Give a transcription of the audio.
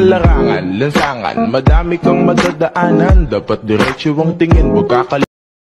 Larangan, lansangan, madami kang madadaanan. Dapat diretso ang tingin, huwag kakal